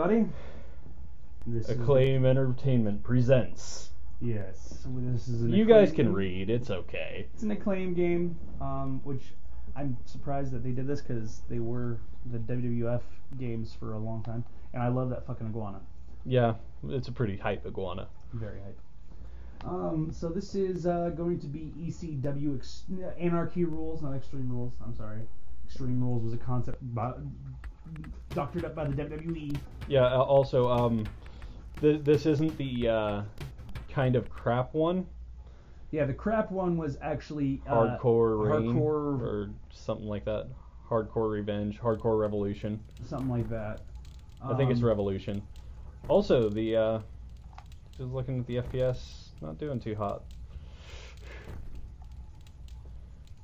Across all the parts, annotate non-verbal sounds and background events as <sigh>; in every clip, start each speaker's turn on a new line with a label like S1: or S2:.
S1: Everybody. This is-
S2: Acclaim Entertainment presents.
S1: yes, so this is an
S2: You guys can
S1: game.
S2: read, it's okay.
S1: It's an acclaim game, um, which I'm surprised that they did this because they were the WWF games for a long time, and I love that fucking iguana.
S2: Yeah, it's a pretty hype iguana.
S1: Very hype. Um, so this is uh, going to be ECW ex- Anarchy Rulz, not Extreme Rules. I'm sorry. Extreme Rules was a concept by, doctored up by the. WWE.
S2: Yeah, uh, also, um, th- this isn't the uh, kind of crap one.
S1: Yeah, the crap one was actually uh,
S2: Hardcore Reign
S1: hardcore
S2: or something like that. Hardcore Revenge, Hardcore Revolution.
S1: something like that.
S2: I think it's
S1: Um,
S2: Revolution. Also, the uh, just looking at the FPS, not doing too hot.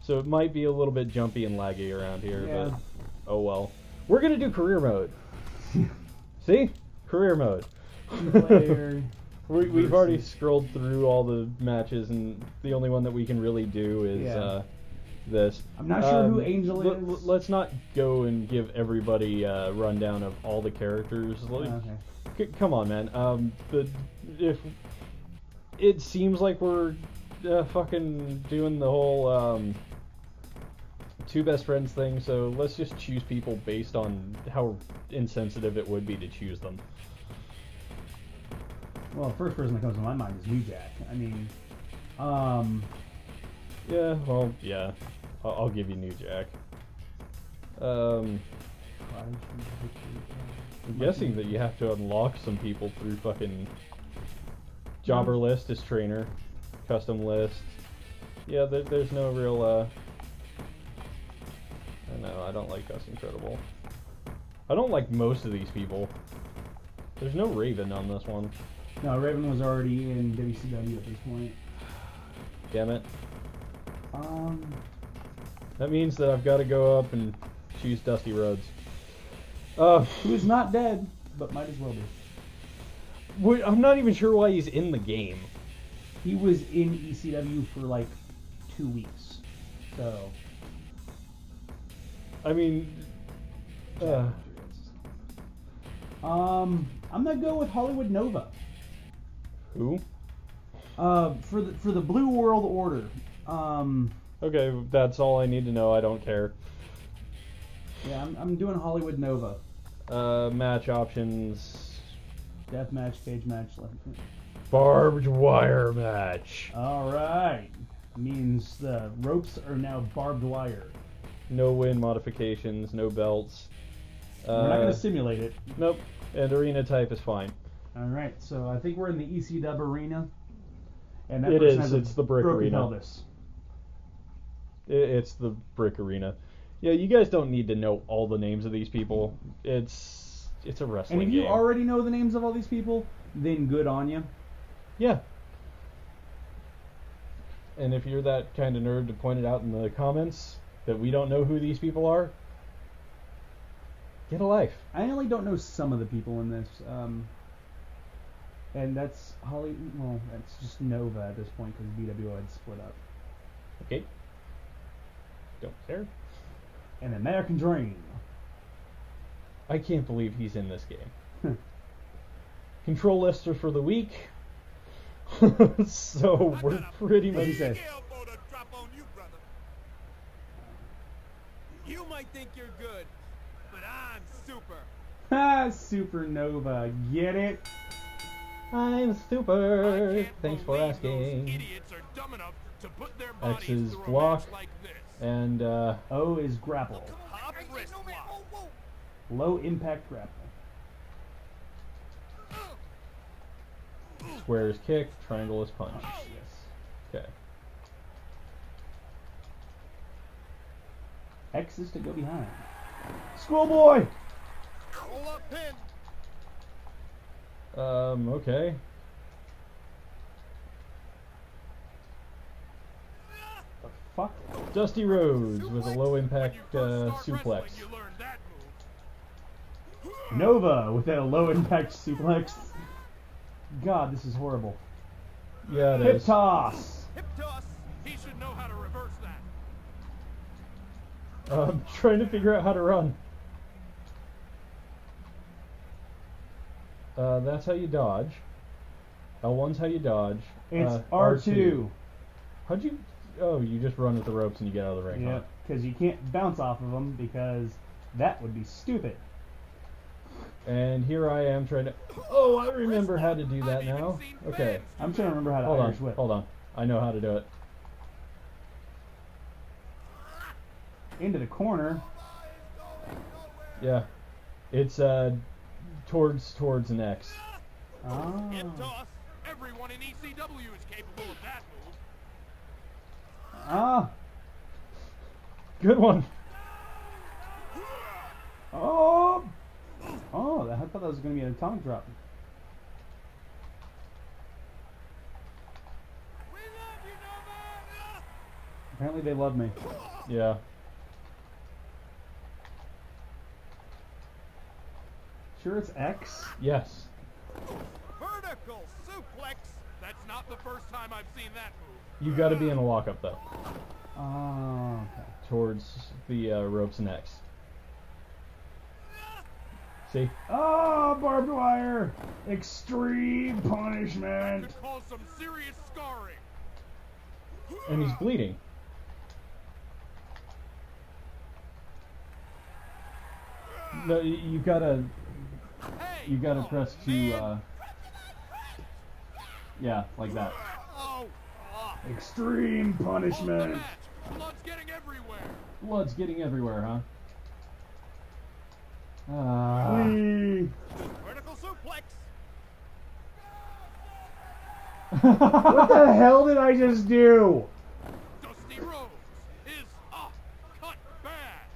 S2: So it might be a little bit jumpy and laggy around here,
S1: Yeah.
S2: but oh well. We're gonna do career mode. <laughs> See, career mode. <laughs> We, we've already scrolled through all the matches, and the only one that we can really do is
S1: Yeah.
S2: uh, this.
S1: I'm not sure who
S2: Um,
S1: Angel
S2: let-
S1: is.
S2: Let's not go and give everybody a rundown of all the characters. Like,
S1: Okay.
S2: C- come on, man. Um, the if it seems like we're uh, fucking doing the whole um, two best friends thing, so let's just choose people based on how insensitive it would be to choose them.
S1: Well, the first person that comes to my mind is New Jack. I mean, um,
S2: Yeah, well, yeah, I'll, I'll give you New Jack. Um, I'm guessing that you have to unlock some people through fucking jobber list as trainer, custom list. Yeah, there, there's no real. uh I don't like us incredible. I don't like most of these people. There's no Raven on this one.
S1: no, Raven was already in WCW at this point.
S2: Damn it.
S1: Um,
S2: That means that I've got to go up and choose Dusty Rhodes. Uh,
S1: who's not dead, but might as well be.
S2: I'm not even sure why he's in the game.
S1: He was in ECW for like two weeks, so.
S2: I mean, uh,
S1: Um, I'm gonna go with Hollywood Nova.
S2: who?
S1: Uh, for the for the Blue World Order. Um,
S2: Okay, that's all I need to know. I don't care.
S1: yeah, I'm, I'm doing Hollywood Nova.
S2: Uh, match options.
S1: Death match, cage match.
S2: Barbed wire match.
S1: All right. Means the ropes are now barbed wire.
S2: No win modifications, no belts. Uh,
S1: We're not gonna simulate it.
S2: Nope. And arena type is fine.
S1: All right. So I think we're in the EC Dub arena. And that
S2: It is, it's the brick arena.
S1: pelvis.
S2: It's the brick arena. Yeah, you guys don't need to know all the names of these people. It's it's a wrestling
S1: And if you
S2: game.
S1: already know the names of all these people, then good on you.
S2: Yeah. And if you're that kind of nerd to point it out in the comments that we don't know who these people are, get a life.
S1: I only don't know some of the people in this. Um, and that's Holly. Well, that's just Nova at this point because BWO had split up.
S2: Okay. Don't care.
S1: And American Dream.
S2: I can't believe he's in this game. <laughs> Control lister for the week. <laughs> so we're pretty
S1: What'd he
S2: much.
S1: say?
S3: elbow to drop on you, brother. You might think you're good, but I'm super.
S1: Ha! <laughs> Supernova. Get it?
S2: I'm super. Thanks for asking.
S3: Those idiots are dumb enough to put their
S2: X is
S3: through
S2: block.
S3: like.
S2: And uh,
S1: O is grapple.
S3: Hop wrist lock.
S1: Low impact grapple.
S2: square is kick, triangle is punch.
S1: Yes.
S2: Okay.
S1: X is to go behind. Schoolboy!
S3: Roll up pin.
S2: Um, okay.
S1: The fuck?
S2: Dusty Rhodes with a low impact uh, suplex.
S3: wrestling, you learn that move.
S1: Nova with a low impact suplex. God, this is horrible.
S2: Yeah, it
S1: Hip
S2: is.
S1: toss!
S3: Hip toss.
S2: I'm <laughs> trying to figure out how to run. Uh, that's how you dodge. L1's how you dodge.
S1: It's
S2: Uh,
S1: R2.
S2: How'd you? Oh, you just run with the ropes and you get out of the ring.
S1: Yep, because you can't bounce off of them because that would be stupid.
S2: And here I am trying to. Oh, I remember how to do that now. Okay,
S1: I'm trying to remember how to
S2: hold on,
S1: Irish whip.
S2: hold on. I know how to do it.
S1: Into the corner.
S2: Yeah, it's uh towards towards an X.
S1: Ah.
S3: Hip toss. Everyone in ECW is capable of that move.
S1: Ah.
S2: Good one.
S1: Oh. Oh, I thought that was going to be an atomic drop.
S3: We love you, Nova!
S1: Apparently they love me.
S2: Yeah.
S1: Sure, it's X.
S2: Yes.
S3: Vertical suplex. That's not the first time I've seen that move.
S2: You got to be in a lockup though,
S1: Oh, okay.
S2: towards the uh, ropes and X. See?
S1: Oh, barbed wire! Extreme
S3: To
S1: punishment!
S3: cause some serious scarring.
S2: And he's bleeding. No, you, you gotta
S3: Hey!
S2: You gotta
S3: oh,
S2: press to uh, yeah, like that.
S3: Oh, oh,
S1: Extreme punishment!
S3: Blood's getting everywhere.
S2: Blood's getting everywhere, huh? Ah.
S3: Vertical <laughs> suplex.
S1: What the hell did I just do?
S3: Dusty is a cut bad.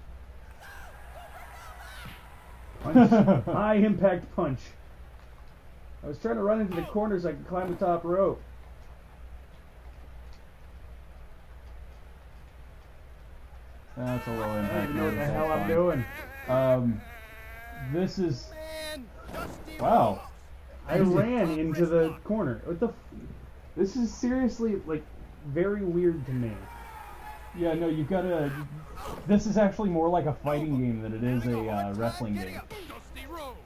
S1: Punch. <laughs> High impact punch. I was trying to run into the corner so I could climb the top rope.
S2: That's a low
S1: I don't even know what the hell I'm doing.
S2: Um, this is wow.
S1: I ran into the corner. What the? F- this is seriously like very weird to me.
S2: Yeah, no, you've got to. This is actually more like a fighting game than it is a uh, wrestling game
S3: Dusty Rhodes,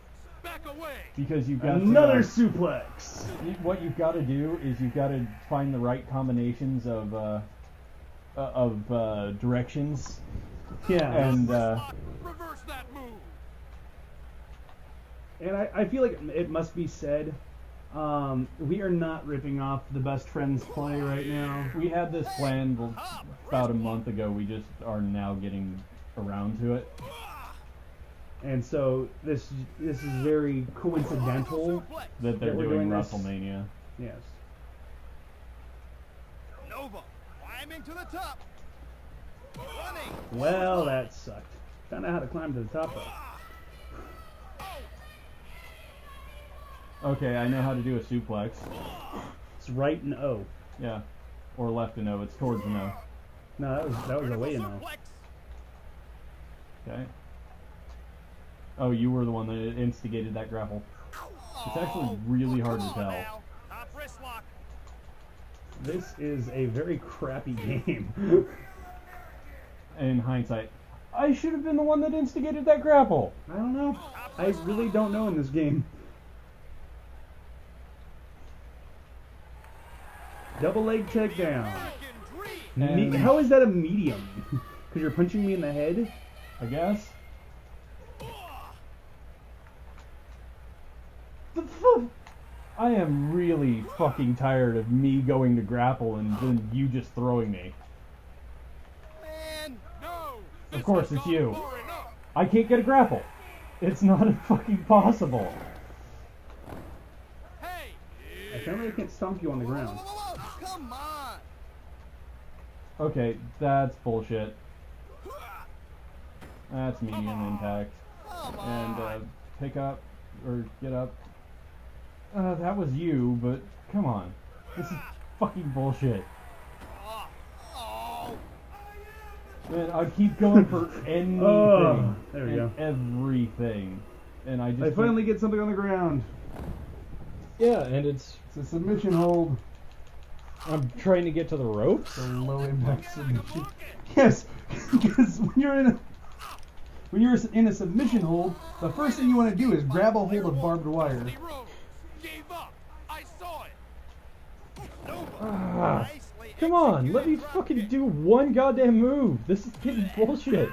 S3: back away.
S2: because you've got
S1: Another
S2: To,
S1: suplex.
S2: what you've got to do is you've got to find the right combinations of uh, uh, of uh, directions
S1: Yeah.
S2: and uh,
S3: Reverse that move.
S1: And I, I feel like it must be said, um, we are not ripping off the best friends play right now.
S2: we had this planned about a month ago. We just are now getting around to it.
S1: And so this this is very coincidental.
S2: That they're
S1: That we're
S2: doing,
S1: doing this.
S2: WrestleMania.
S1: Yes.
S3: Nova climbing to the top. Running.
S1: Well, that sucked. Found out how to climb to the top though.
S2: Okay, I know how to do a suplex.
S1: It's right and O.
S2: Yeah, or left and O. It's towards an O.
S1: No, that was that was away way and O.
S2: Okay. Oh, you were the one that instigated that grapple. It's actually really hard to tell.
S3: now. Top wrist lock.
S1: This is a very crappy game.
S2: In hindsight, I should have been the one that instigated that grapple.
S1: I don't know. I really don't know in this game. Double leg.
S3: American Dream.
S1: Me- how is that a medium? <laughs> Because you're punching me in the head?
S2: I guess. The I am really fucking tired of me going to grapple and then you just throwing me.
S3: Man, no.
S2: Of course, it's you. I can't get a grapple. It's not <laughs> fucking possible.
S3: Hey.
S1: I can't stomp you on the ground.
S3: Come on.
S2: Okay, that's bullshit. That's medium impact. And uh,
S3: on.
S2: pick up or get up. Uh, that was you, but come on. This is fucking bullshit. Man, I keep going for <laughs> anything
S1: Oh, there we
S2: and
S1: go.
S2: everything, and I just
S1: I finally get something on the ground.
S2: yeah, and it's
S1: It's a submission hold.
S2: I'm trying to get to the ropes.
S1: A low impact submission. Yes, <laughs> because when you're in a when you're in a submission hold, the first thing you want to do is grab a hold of barbed wire.
S3: Dusty Rhodes gave up. I saw it. Nova
S2: Ah, Come on, let me fucking do one goddamn move. This is getting bullshit.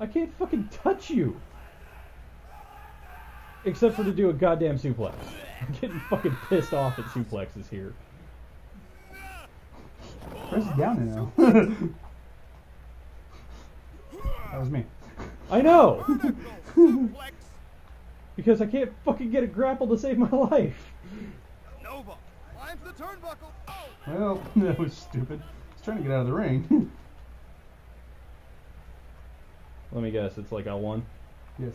S2: I can't fucking touch you. Except for to do a goddamn suplex. I'm getting fucking pissed off at suplexes here.
S1: Press down now. <laughs> that was me.
S2: I know! <laughs> Because I can't fucking get a grapple to save my life.
S3: Nova climbs the turnbuckle. Oh,
S1: Well, <laughs> that was stupid. I was trying to get out of the ring.
S2: Let me guess, it's like L1.
S1: yes.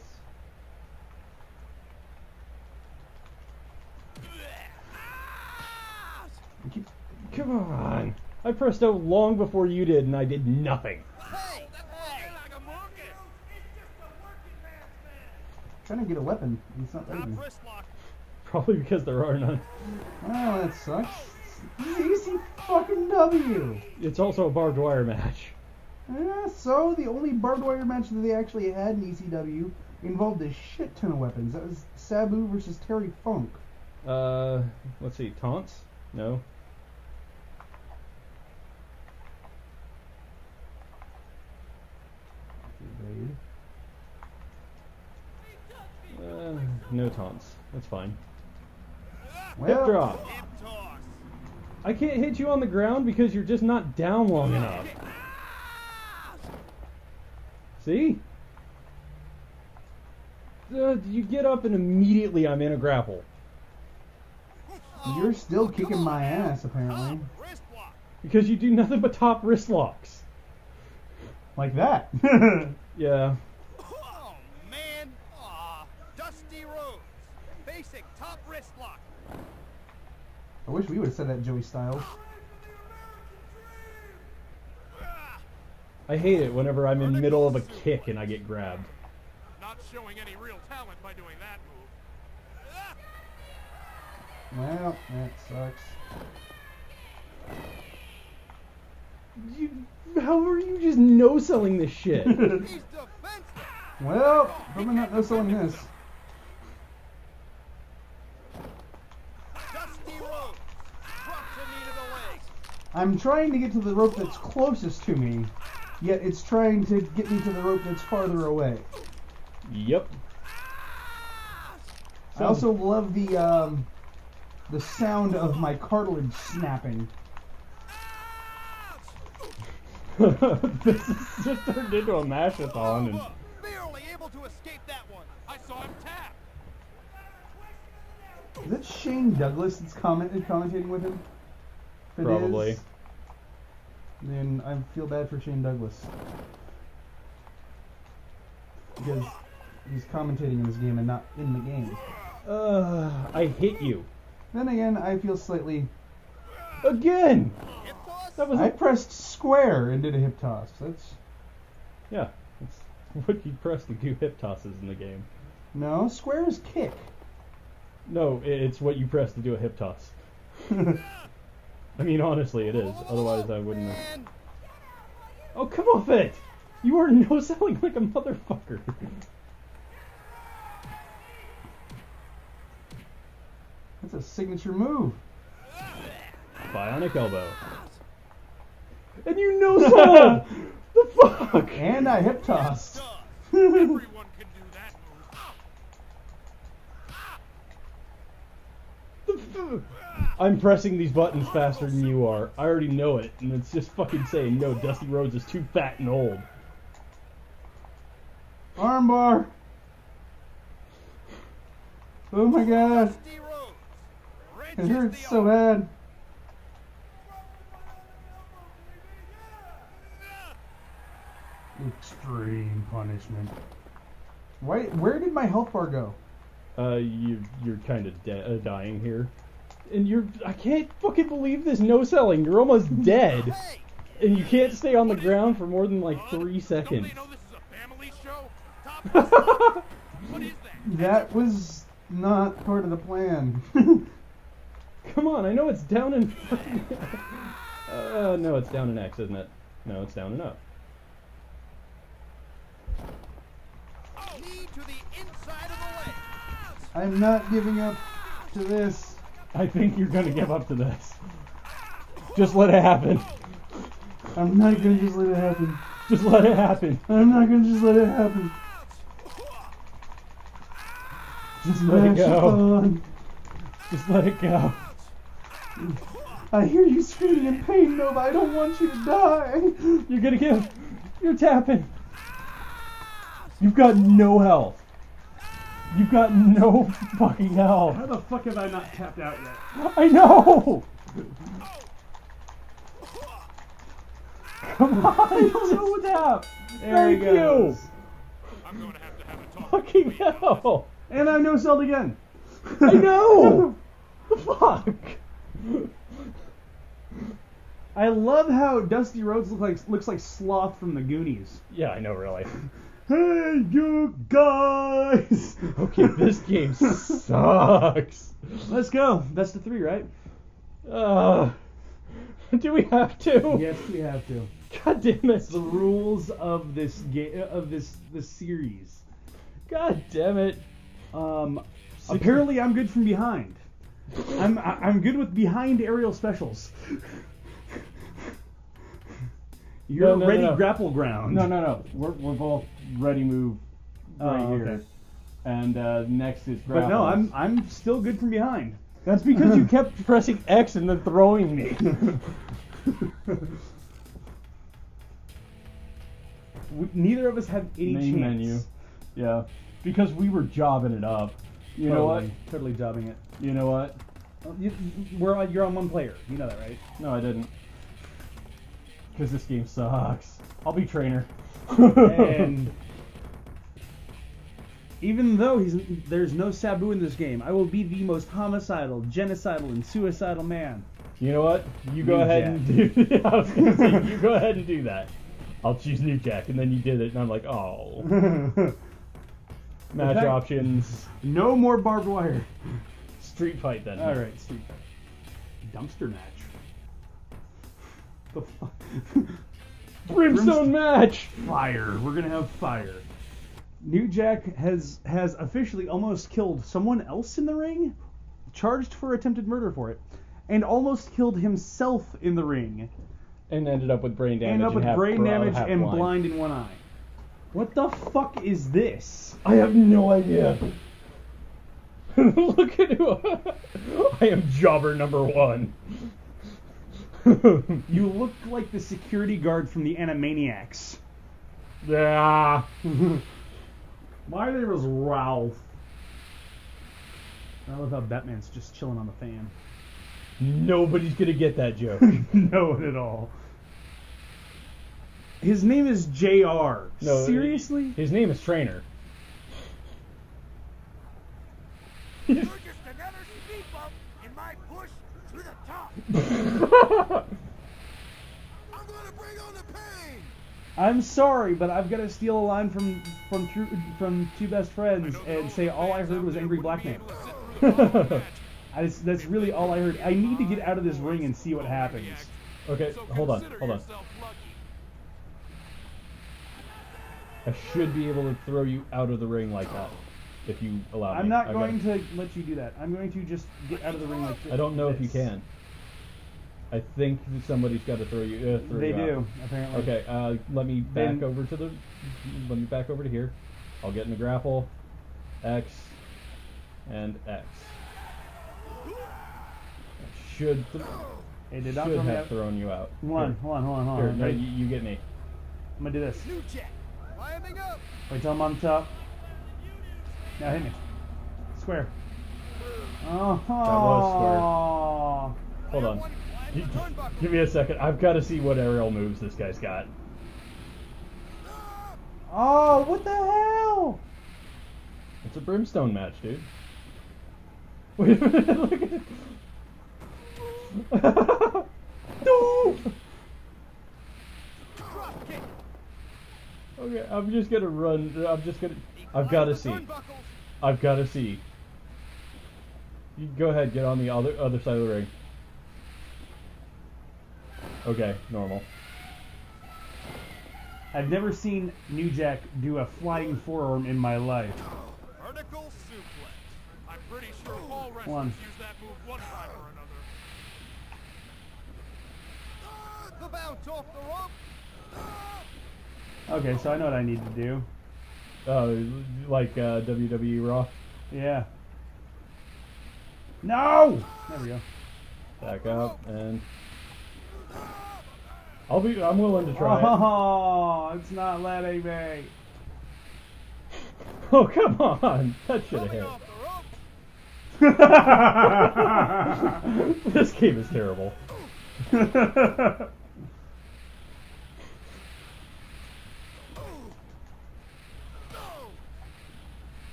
S1: I keep
S2: Come on. I pressed out long before you did, and I did nothing.
S3: hey, hey. like a monkey. It's just a working man's man.
S1: trying to get a weapon. It's not
S3: Top
S1: letting me.
S3: wrist lock.
S2: Probably because there are none.
S1: Oh, that sucks. Easy fucking W.
S2: It's also a barbed wire match.
S1: Yeah, so the only barbed wire match that they actually had in ECW involved a shit ton of weapons. That was Sabu versus Terry Funk.
S2: Uh, let's see, taunts? No. Uh, no taunts. That's fine. Hip
S1: Well,
S2: drop.
S3: Hip toss.
S2: I can't hit you on the ground because you're just not down long enough. See? Uh, you get up and immediately I'm in a grapple.
S1: You're still kicking my ass, apparently.
S3: Top wrist lock.
S2: Because you do nothing but top wrist locks.
S1: Like that. <laughs>
S2: Yeah.
S3: Oh man. Aw. Dusty Rhodes. Basic top wrist lock.
S1: I wish we would have said that Joey Styles.
S2: I hate it whenever I'm in middle of a kick and I get grabbed.
S3: Not showing any real talent by doing that move.
S1: Well, that sucks.
S2: You, how are you just no selling this shit?
S3: He's <laughs> defenseless.
S1: Well, probably not no selling this.
S3: Dusty Rhodes. Drops a knee to the leg.
S1: I'm trying to get to the rope that's closest to me, yet it's trying to get me to the rope that's farther away.
S2: yep.
S1: I also love the um, the sound of my cartilage snapping.
S2: This <laughs> is just turned into a mashathon and
S3: Nova barely able to escape that one. I saw him tap.
S1: Is it Shane Douglas that's commented commentating with him? If it
S2: Probably.
S1: is, then I feel bad for Shane Douglas because he's commentating in this game and not in the game.
S2: uh, I hit you
S1: Then again, I feel slightly.
S2: again. That was
S1: I
S2: a,
S1: pressed square and did a hip toss. That's
S2: yeah. That's what you press to do hip tosses in the game.
S1: no square is kick.
S2: No, i- it's what you press to do a hip toss. <laughs> I mean, honestly, it is. Otherwise, I wouldn't. Have... Oh, come off it! You are no <laughs> selling like a motherfucker.
S1: That's a signature move.
S2: Bionic elbow. And you know sold. <laughs> the fuck?
S1: And I hip tossed.
S3: Duh. Everyone can do that move.
S2: The f- I'm pressing these buttons faster than you are. I already know it, and it's just fucking saying no. Dusty Rhodes is too fat and old.
S1: Armbar. Oh my god.
S3: Dusty Rhodes.
S1: It hurts so bad. Extreme punishment. Why? Where did my health bar go?
S2: Uh, you you're kind of de- uh, dying here, and you're. I can't fucking believe this no selling. You're almost dead,
S3: Hey.
S2: and you can't stay on the ground for more than like three seconds.
S3: They know this is a family show? <laughs> What is that?
S1: That was not part of the plan. <laughs>
S2: Come on, I know it's down in. <laughs> uh, no, it's down in X, isn't it? No, it's down and up.
S3: Knee to the inside of the leg.
S1: I'm not giving up to this.
S2: I think you're gonna give up to this. Just let it happen.
S1: I'm not gonna just let it happen.
S2: Just let it happen.
S1: I'm not gonna just let it happen.
S2: Just let it go.
S1: on.
S2: Just let it go.
S1: I hear you screaming in pain, Nova. I don't want you to die.
S2: You're gonna give. You're tapping. You've got no health. You've got no <laughs> fucking health.
S1: How the fuck have I not tapped out yet?
S2: I know. Come on, <laughs> just tap.
S1: There
S2: Thank
S1: he goes.
S3: I'm going to have to have a talk.
S2: Fucking hell.
S1: And I'm no celled again.
S2: I know. <laughs> the fuck.
S1: I love how Dusty Rhodes look like looks like Sloth from the Goonies.
S2: Yeah, I know, really.
S1: Hey, you guys! <laughs>
S2: Okay, this game sucks.
S1: Let's go. Best of three, right?
S2: Uh, do we have to?
S1: Yes, we have to.
S2: God damn it.
S1: The rules of this game of this this series.
S2: God damn it.
S1: Um, apparently, I'm good from behind. I'm I'm good with behind aerial specials. <laughs> You're
S2: No, no,
S1: ready
S2: no.
S1: grapple ground.
S2: No, no, no. We're, we're both ready move right
S1: Oh,
S2: here.
S1: okay.
S2: And uh, next is
S1: But no, I'm. I'm still good from behind.
S2: That's because you <laughs> kept pressing X and then throwing me. <laughs>
S1: Neither of us had any
S2: Main
S1: chance.
S2: menu. Yeah. Because we were jobbing it up. You know what?
S1: Totally- Totally jobbing it.
S2: You know what?
S1: You, we're on, you're on one player. You know that, right?
S2: No, I didn't. Because this game sucks. I'll be trainer.
S1: and <laughs> even though he's there's no Sabu in this game, I will be the most homicidal, genocidal, and suicidal man.
S2: You know what? You go
S1: New
S2: ahead
S1: Jack.
S2: and do. <laughs> I was gonna say, <laughs> you go ahead and do that. I'll choose New Jack, and then you did it, and I'm like, oh. Match
S1: Okay.
S2: options.
S1: no more barbed wire.
S2: Street fight then.
S1: All right, Street Fighter. Dumpster match. The fu- <laughs>
S2: Brimstone match.
S1: fire. We're gonna have fire. New Jack has has officially almost killed someone else in the ring, charged for attempted murder for it, and almost killed himself in the ring.
S2: And ended up with brain damage.
S1: End up
S2: and
S1: with
S2: half
S1: brain
S2: bro-
S1: damage
S2: half
S1: and blind. in one eye. What the fuck is this?
S2: I have no idea. <laughs> Look at who <laughs> I am. Jobber number one.
S1: You look like the security guard from the Animaniacs.
S2: yeah.
S1: My name is Ralph. I love how Batman's just chilling on the fan.
S2: Nobody's gonna get that joke. <laughs>
S1: no one at all. His name is Jr.
S2: No,
S1: Seriously?
S2: His name is Trainer. <laughs>
S3: You're just another speed bump in my push to the top. I'm going to bring on the pain.
S1: I'm sorry, but I've got to steal a line from from True, from Two Best Friends and say all I heard was angry black man. <laughs> I just, that's really all I heard. I need to get out of this ring and see what happens.
S2: okay, hold on, hold on. I should be able to throw you out of the ring like that if you allow me.
S1: I'm not going
S2: gotta-
S1: to let you do that. I'm going to just get out of the ring like this.
S2: I don't know if you can. I think somebody's got to throw you. Uh, throw
S1: They
S2: you out.
S1: do, apparently.
S2: Okay, uh, let me back
S1: Then-
S2: over to the. Let me back over to here. I'll get in the grapple. X and X. should th-
S1: Hey, did not
S2: should
S1: throw me
S2: have
S1: out.
S2: thrown you out.
S1: Hold on, hold on, hold on, hold
S2: Here,
S1: on.
S2: no, you, you get me.
S1: I'm gonna do this.
S3: New Jack. Landing up.
S1: Wait till I'm on top. Now hit me. Square. Oh.
S2: was Hold on.
S3: One
S2: Gi-
S3: landing turnbuckle.
S2: Give me a second. I've got to see what aerial moves this guy's got.
S1: Oh, what the hell?
S2: It's a brimstone match, dude. <laughs> Wait a minute. Look at it. <laughs> no. Okay, I'm just gonna run. I'm just gonna. I've got to see. I've got to see. You go ahead. Get on the other other side of the ring. Okay, normal.
S1: I've never seen New Jack do a flying forearm in my life.
S3: Vertical suplex. I'm pretty sure all wrestlers
S1: One.
S3: use that move one time or another. The bounce off the rope.
S1: Okay, so I know what I need to do.
S2: Uh, like uh, WWE Raw.
S1: Yeah. No! There we go.
S2: Back up and I'll be. I'm willing to try. it.
S1: Oh, it's not letting me.
S2: Oh come on! That should have hit.
S3: off the rope. <laughs>
S2: this game is terrible.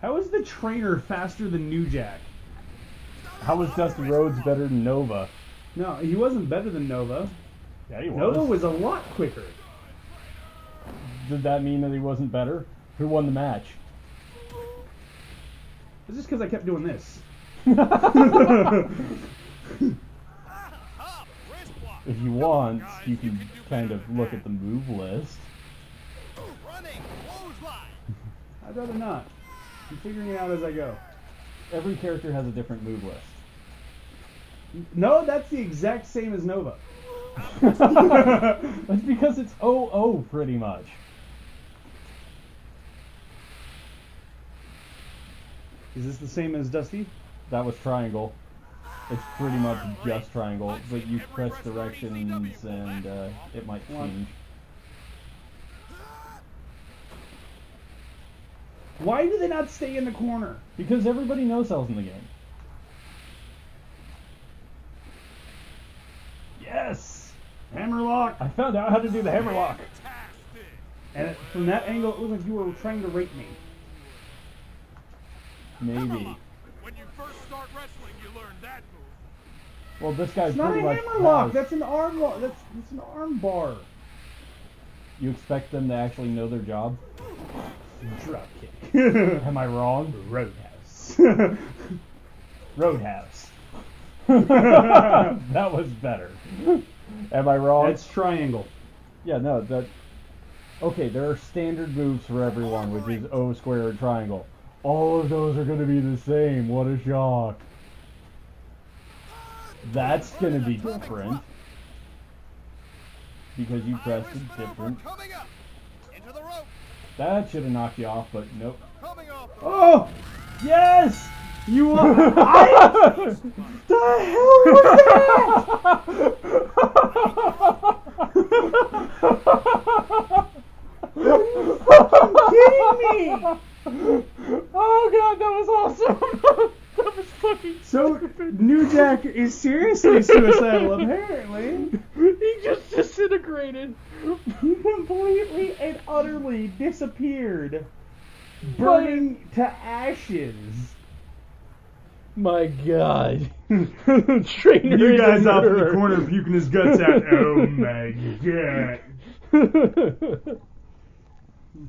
S1: How is the trainer faster than New Jack?
S2: How is was Dusty Rhodes better than Nova?
S1: No, he wasn't better than Nova.
S2: Yeah, he was.
S1: Nova was a lot quicker.
S2: Did that mean that he wasn't better? Who won the match?
S1: It's just because I kept doing this. <laughs>
S2: If you want, you can kind of look at the move list.
S1: I'd rather not. I'm figuring it out as I go.
S2: Every character has a different move list.
S1: No, that's the exact same as Nova. <laughs>
S2: That's because it's OO pretty much.
S1: Is this the same as Dusty?
S2: That was triangle. It's pretty much just triangle, but you press directions and uh, it might change.
S1: Why do they not stay in the corner?
S2: Because everybody knows hell's in the game.
S1: Yes! Hammerlock!
S2: I found out how to do the hammerlock.
S3: Fantastic.
S1: And from that angle, it looked like you were trying to rape me.
S2: Maybe.
S3: When you first start wrestling, you learn that move.
S2: Well, this guy's
S1: It's not a hammerlock. That's an arm lock. That's, that's an arm bar.
S2: You expect them to actually know their job?
S1: Drop kick. <laughs>
S2: Am I wrong?
S1: Roadhouse. <laughs>
S2: Roadhouse. <laughs> that was better. Am I wrong?
S1: That's triangle.
S2: Yeah, no, that. Okay, there are standard moves for everyone, which is O square and triangle. All of those are going to be the same. What a shock. That's going to be different. Because you pressed it different.
S3: Coming up. Into the rope.
S2: That should have knocked you off, but nope.
S3: Coming off the
S1: Oh! Yes! You are. <laughs> I, the hell was that? Are you kidding me? <laughs>
S2: Oh god, that was awesome! <laughs> that was fucking
S1: So, New Jack is seriously suicidal, apparently.
S2: He just disintegrated.
S1: He completely and utterly disappeared, burning to ashes.
S2: My god. <laughs> Trainer
S1: You guys off in the corner puking his guts out. <laughs> Oh my god. <laughs>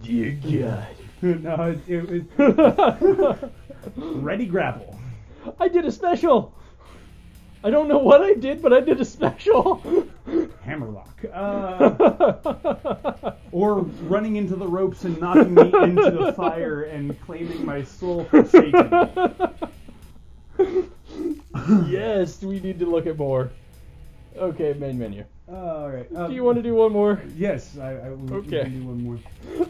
S2: Dear God.
S1: no, it, it was ready grapple.
S2: I did a special. I don't know what I did, but I did a special.
S1: Hammerlock. Uh, or running into the ropes and knocking me into the fire and claiming my soul for Satan. <laughs>
S2: yes, we need to look at more. Okay, main menu.
S1: All right.
S2: Do you want to do one more?
S1: Yes, I, I will
S2: Okay.
S1: can do one more.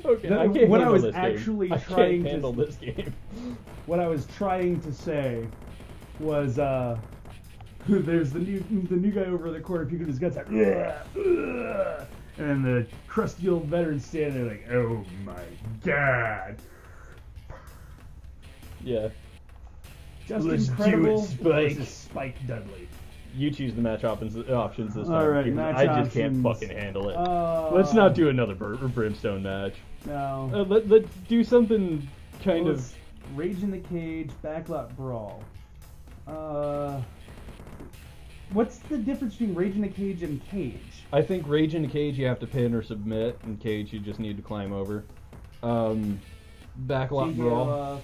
S2: Okay,
S1: The-
S2: I can't
S1: what I was
S2: this game.
S1: actually
S2: I
S1: trying
S2: can't
S1: to-
S2: handle this game. <laughs>
S1: What I was trying to say was, uh, <laughs> there's the new the new guy over the corner puking his guts out, and the crusty old veteran standing there like, oh my god.
S2: Yeah,
S1: Just
S2: Let's do it,
S1: incredible
S2: Spike.
S1: versus Spike Dudley.
S2: you choose the match options options this time.
S1: All right, match
S2: I just can't fucking handle it.
S1: Uh,
S2: Let's not do another Bur- Brimstone match.
S1: No.
S2: Uh, let, let's do something kind
S1: Well,
S2: of.
S1: Rage in the Cage, Backlot Brawl. Uh, what's the difference between Rage in the Cage and Cage?
S2: I think Rage in the Cage you have to pin or submit, and Cage you just need to climb over. Um, Backlot Brawl.
S1: uh,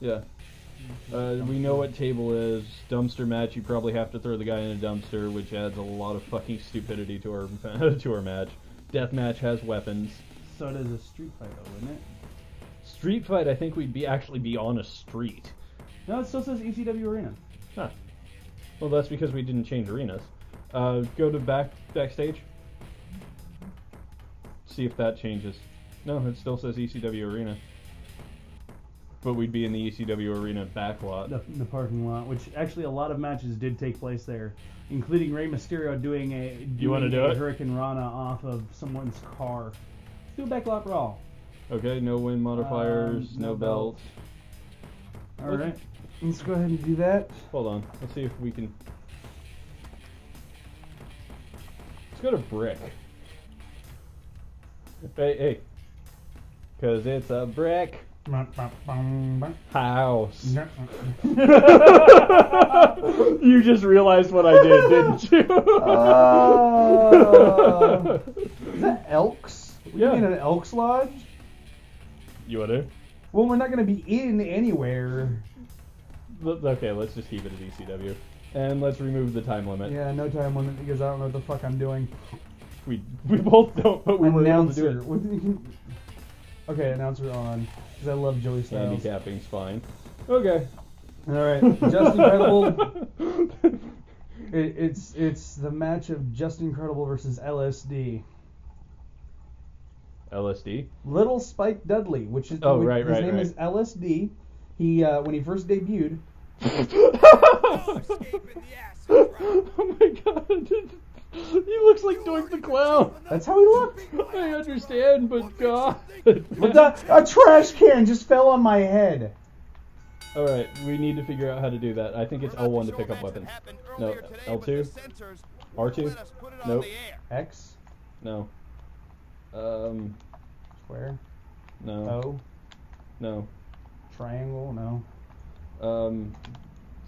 S2: Yeah. Uh, we know what table is. Dumpster match. You probably have to throw the guy in a dumpster, which adds a lot of fucking stupidity to our <laughs> to our match. Death match has weapons.
S1: So does a street fight, though, wouldn't it?
S2: Street fight. I think we'd be actually be on a street.
S1: No, it still says ECW Arena.
S2: Huh. Well, that's because we didn't change arenas. Uh, go to back backstage. See if that changes. No, it still says ECW Arena. But we'd be in the ECW Arena back lot.
S1: The, the parking lot, which actually a lot of matches did take place there, including Rey Mysterio doing a doing
S2: You wanna do
S1: a
S2: it?
S1: Hurricanrana off of someone's car. Let's do a backlot brawl.
S2: Okay, no win modifiers,
S1: Um,
S2: no,
S1: no
S2: belts.
S1: All right, let's go ahead and do that.
S2: Hold on, let's see if we can. Let's go to brick. Hey, hey. Cause it's a brick house. <laughs> you just realized what I did, didn't you?
S1: Uh, is that Elks? We
S2: Yeah.
S1: in an Elks Lodge?
S2: you want to?
S1: Well, we're not going to be in anywhere.
S2: Okay, let's just keep it at ECW. And let's remove the time limit.
S1: Yeah, no time limit because I don't know what the fuck I'm doing.
S2: We we both don't, but we were able to do it. <laughs>
S1: okay, announcer on. Because I love Joey Styles.
S2: Handicapping's fine. Okay.
S1: All right, Just Incredible. It, it's it's the match of Just Incredible versus LSD.
S2: LSD.
S1: Little Spike Dudley, which is
S2: Oh,
S1: which-
S2: right,
S1: his
S2: right,
S1: name
S2: right.
S1: is LSD. He uh, when he first debuted,
S3: No escaping the acid trap.
S2: oh my god. <laughs> He looks like Doink the Clown.
S1: that's how he looked. <laughs>
S2: I understand, but God.
S1: But the, a trash can just fell on my head.
S2: Alright, we need to figure out how to do that. I think it's L1 to pick up weapons. No, L2? R2? Nope.
S1: X
S2: No. Um,
S1: square
S2: no.
S1: O
S2: No.
S1: triangle no.
S2: Um,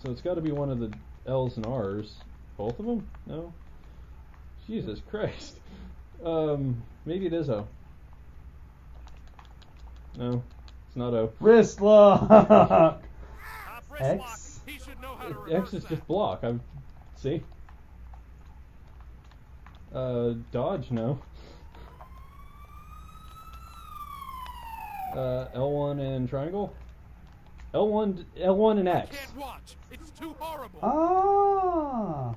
S2: so it's got to be one of the L's and R's. Both of them? No. Jesus Christ. Um, maybe it is O. No, it's not O.
S1: Wrist lock. X?
S3: He should know how to
S2: X is just block. I see. Uh, dodge no. Uh, L1 and triangle. L1, L1 and X.
S3: Can't watch. It's too horrible.
S1: Ah.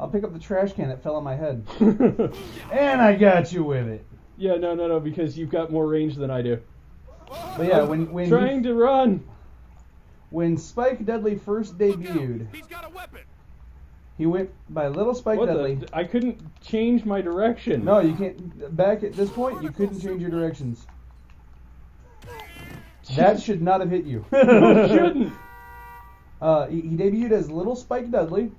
S1: I'll pick up the trash can that fell on my head. <laughs> And I got you with it.
S2: yeah, no, no, no, because you've got more range than I do.
S1: But yeah, when when
S2: Trying to run.
S1: when Spike Dudley first debuted,
S3: He's got a weapon.
S1: he went by Little Spike
S2: What
S1: Dudley.
S2: the? I couldn't change my direction.
S1: No, you can't. Back at this point, you couldn't change your directions. That should not have hit you.
S2: No, it <laughs> shouldn't.
S1: Uh, he, he debuted as Little Spike Dudley,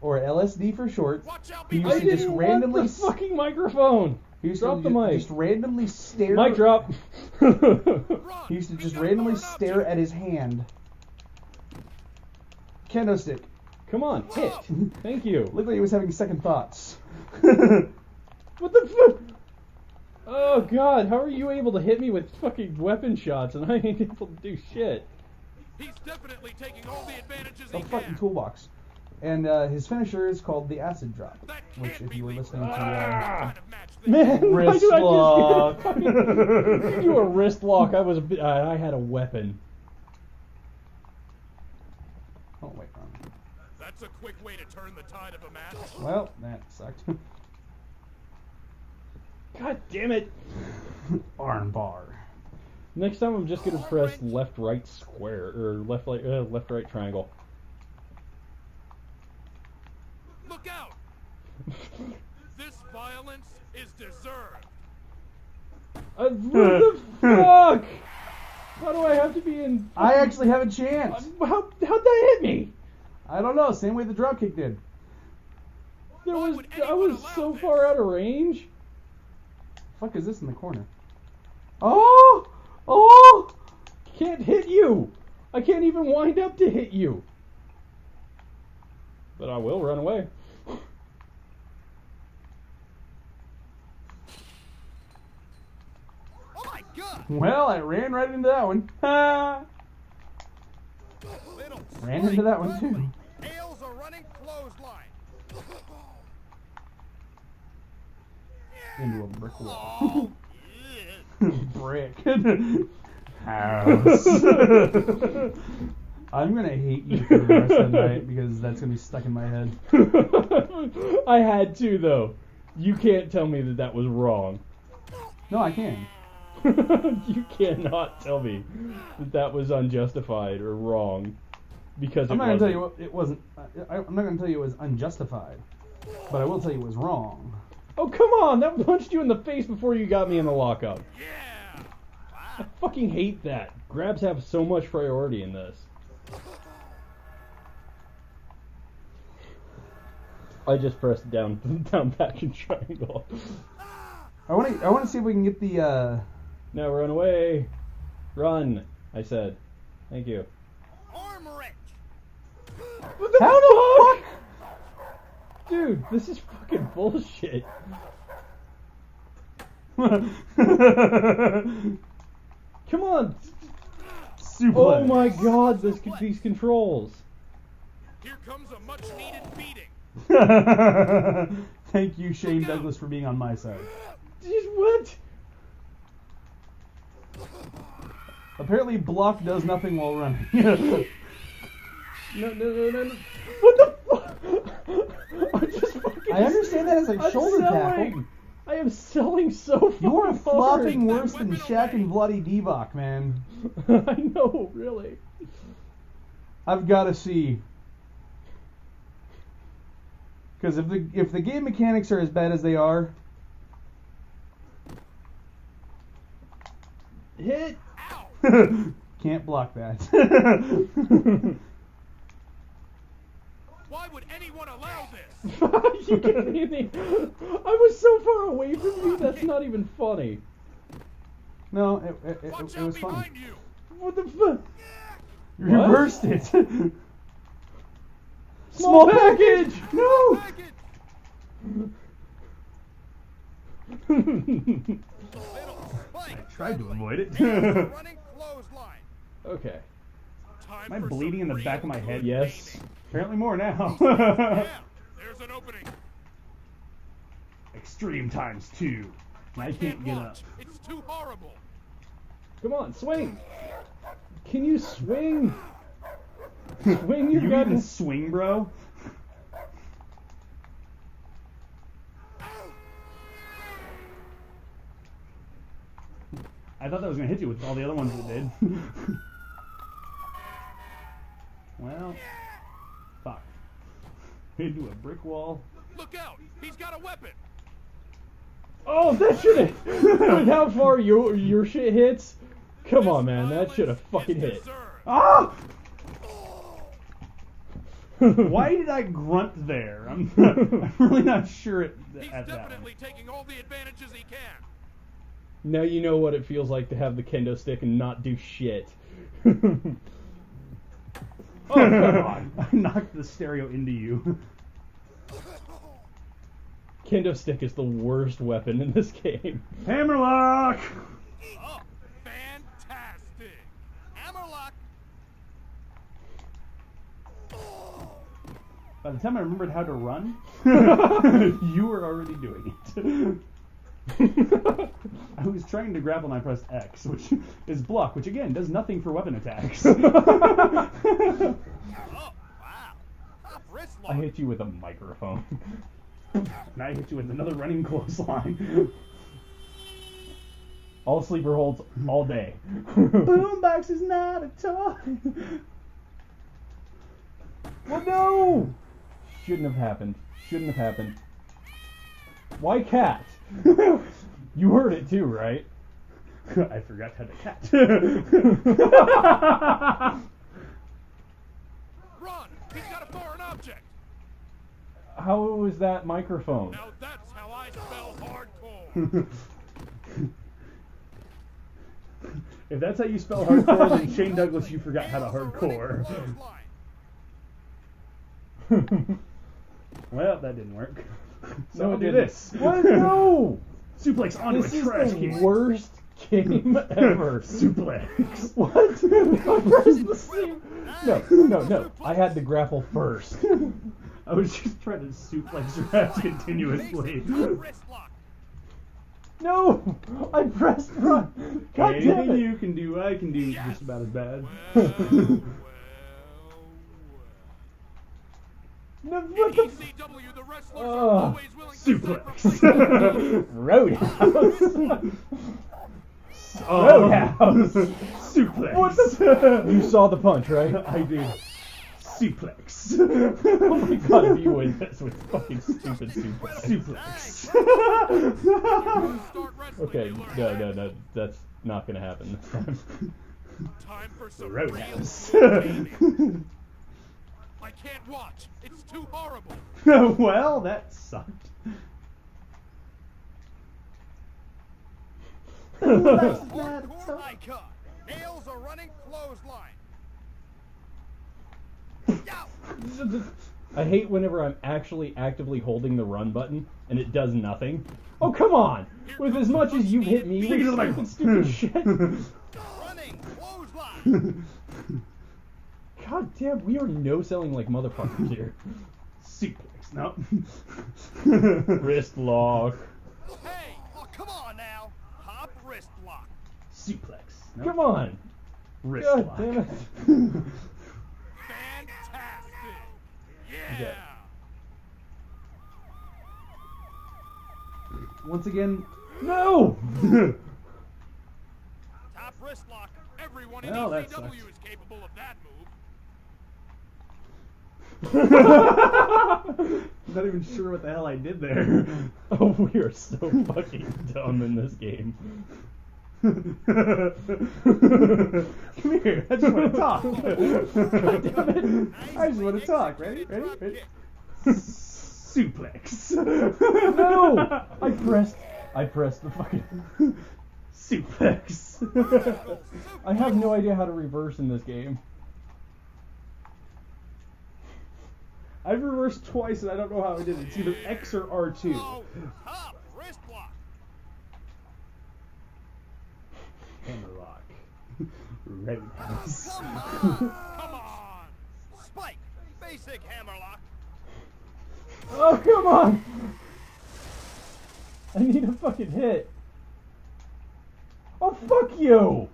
S1: or LSD for short.
S3: Watch out,
S1: He
S3: people.
S2: I
S1: used to just
S2: didn't
S1: randomly
S2: the
S1: s-
S2: fucking microphone.
S1: He used
S2: Drop
S1: to
S2: the
S1: ju-
S2: mic.
S1: just randomly stare.
S2: Mic drop. <laughs>
S1: He used to just randomly stare at his hand. Kendo stick.
S2: Come on, hit. Thank you.
S1: Looked like he was having second thoughts. <laughs>
S2: What the fuck? Oh god, how are you able to hit me with fucking weapon shots and I ain't able to do shit?
S3: He's definitely taking all the advantages
S1: a
S3: he
S1: fucking
S3: can.
S1: toolbox. And uh, his finisher is called the acid drop, which if you were listening to. Uh,
S2: Ah.
S3: Kind of match this. <laughs>
S2: Man,
S1: Wrist
S2: did I
S1: lock. <laughs>
S2: just get a fucking, you a wrist lock? I was a bit, I I had a weapon.
S1: oh wait, wrong.
S3: That's a quick way to turn the tide of a match.
S1: Well, that sucked. <laughs>
S2: God damn it!
S1: Arm bar.
S2: Next time I'm just gonna press left, right, square or left, right, uh, left, right, triangle.
S3: Look out! This violence is deserved.
S2: Uh, what the <laughs> fuck? How do I have to be in?
S1: I actually have a chance.
S2: Uh, How how'd that hit me?
S1: I don't know. Same way the drop kick did.
S2: There
S3: Why
S2: was I was so
S3: this?
S2: far out of range.
S1: Fuck is this in the corner? Oh! Oh!
S2: Can't hit you. I can't even wind up to hit you. But I will run away.
S3: Oh my god!
S1: Well, I ran right into that one. <laughs> Ran into that one too.
S3: Nails a running clothesline.
S1: Into a brick wall. <laughs> Brick. House. I'm gonna hate you for the rest of the night because that's gonna be stuck in my head. <laughs>
S2: I had to though. You can't tell me that that was wrong.
S1: No, I can. <laughs>
S2: you cannot tell me that that was unjustified or wrong because
S1: I'm
S2: it
S1: not gonna tell you what it wasn't. I, I'm not gonna tell you it was unjustified, but I will tell you it was wrong.
S2: Oh come on! That punched you in the face before you got me in the lockup.
S3: yeah.
S2: I fucking hate that. Grabs have so much priority in this. I just pressed down <laughs> down back and triangle.
S1: I want to. I want to see if we can get the. uh
S2: Now run away. Run, I said. Thank you.
S3: Arm wrench.
S2: What the
S1: How the
S2: Dude, this is fucking bullshit. <laughs> Come on.
S1: Suplex.
S2: Oh my god, this these controls.
S3: Here comes a much needed beating. <laughs>
S1: Thank you, Shane Douglas, for being on my side.
S2: Just what?
S1: Apparently, block does nothing while running. <laughs>
S2: No, no, no, no. no. What the fuck? <laughs> I'm just fucking.
S1: I understand that as a
S2: I'm
S1: shoulder
S2: selling.
S1: tackle.
S2: I am selling so fucking
S1: You are flopping worse than Shaq and Vlade Divac, man. <laughs>
S2: I know, really.
S1: I've got to see. Because if the if the game mechanics are as bad as they are,
S2: Hit.
S3: Ow. <laughs>
S1: can't block that.
S3: Why would anyone allow this? <laughs>
S2: you can hear me. I was so far away from you. That's not even funny.
S1: no, it, it, it,
S3: Watch
S1: it
S3: out
S1: was fun.
S3: behind you.
S2: What the fuck?
S1: You reversed it. <laughs>
S2: Small package.
S1: No.
S3: Package. Little spike.
S1: Tried to avoid it.
S3: Nails a running clothesline.
S2: Okay.
S1: Am I bleeding in the back of my head?
S2: Yes.
S1: Apparently more now.
S3: Yeah, <laughs> there's an opening.
S1: Extreme times two. I can't get up.
S3: It's too horrible.
S2: Come on, swing. Can you swing? Swing <laughs> your
S1: you
S2: gun.
S1: even swing, bro? I thought that was gonna hit you with all the other ones that did. <laughs> well, fuck. Into a brick wall.
S3: Look out. He's got a weapon.
S2: Oh, that should have. <laughs> With how far your your shit hits. Come on, man. That should have fucking hit.
S1: Ah! <laughs> Why did I grunt there? I'm, <laughs> I'm really not sure at,
S3: He's
S1: at that. one.
S3: definitely taking all the advantages he can.
S2: Now you know what it feels like to have the kendo stick and not do shit.
S1: Oh, come. <laughs> I knocked the stereo into you.
S2: Kendo stick is the worst weapon in this game.
S1: Hammerlock!
S3: Oh, fantastic. Hammerlock.
S1: By the time I remembered how to run, <laughs> <laughs> you were already doing it. <laughs> I was trying to grapple and I pressed X, which <laughs> is block, which again does nothing for weapon attacks.
S3: Oh, wow. Top wrist
S2: I hit you with a microphone. <laughs>
S1: and I hit you with another running clothesline.
S2: All sleeper holds all day.
S1: Boombox is not a toy.
S2: Well, no! Shouldn't have happened. Shouldn't have happened. Why cat? <laughs> You heard it too, right?
S1: I forgot how to catch. <laughs> <laughs>
S3: Run. He's got a foreign object.
S2: How was that microphone?
S3: Now that's how I spell hardcore.
S1: if that's how you spell hardcore, then Shane Douglas, you forgot how to hardcore. Well, that didn't work. So <laughs>
S2: No,
S1: do this.
S2: What? <laughs> No!
S1: Suplex onto
S2: This
S1: a
S2: is
S1: trash
S2: the
S1: can.
S2: worst game ever. <laughs>
S1: Suplex.
S2: What? I pressed the same. No, no, no. I had the grapple first.
S1: I was just trying to suplex your ass continuously.
S2: No, I pressed run. God damn
S1: Anything
S2: it.
S1: you can do, I can do just about as bad.
S3: Well, well,
S2: No, what the f-
S3: ECW, the wrestlers
S2: Ugh.
S3: are always willing to
S1: Suplex. <laughs>
S2: Roadhouse.
S1: Oh.
S2: Roadhouse.
S1: Suplex.
S2: What the? You saw the punch, right? <laughs>
S1: I did. Suplex.
S2: Oh my god, if you win this with fucking stupid suplex.
S1: Suplex. <laughs>
S2: Okay, no, no, no, that's not gonna happen this time.
S3: Time for some
S1: Roadhouse.
S3: Real gaming. I can't watch. It's too horrible. <laughs>
S1: well, that sucked.
S3: Hardcore icon. Nails a running clothesline.
S2: I hate whenever I'm actually actively holding the run button and it does nothing. Oh come on! With as much as you hit me
S1: Think <laughs>
S2: with stupid,
S1: like-
S2: stupid hmm. shit. <laughs>
S3: Running clothesline.
S2: God damn, we are no selling like motherfuckers here.
S1: Suplex. No. <laughs>
S2: Wrist lock.
S3: Hey, oh, come on now. Hop wrist lock.
S1: Suplex. No.
S2: Come on.
S1: Wrist
S2: God
S1: lock.
S2: damn it.
S3: Fantastic.
S2: Okay.
S3: Yeah.
S1: Once again.
S2: No! <laughs>
S3: Top wrist lock. Everyone in
S1: Well,
S3: ECW is capable of that move. <laughs>
S1: Not even sure what the hell I did there. <laughs>
S2: Oh, we are so fucking dumb in this game. <laughs>
S1: Come here. I just want to talk. God damn it. I just want to talk. Ready? Ready? Ready? Suplex.
S2: No! I pressed. I pressed the fucking.
S1: Suplex.
S2: I have no idea how to reverse in this game.
S1: I've reversed twice and I don't know how I did it. It's either X or R2.
S3: Oh, top wrist lock.
S1: Hammerlock. <laughs> Roadhouse.
S3: Come on. Spike. Basic hammerlock.
S2: Oh, come on! I need a fucking hit. Oh, fuck you!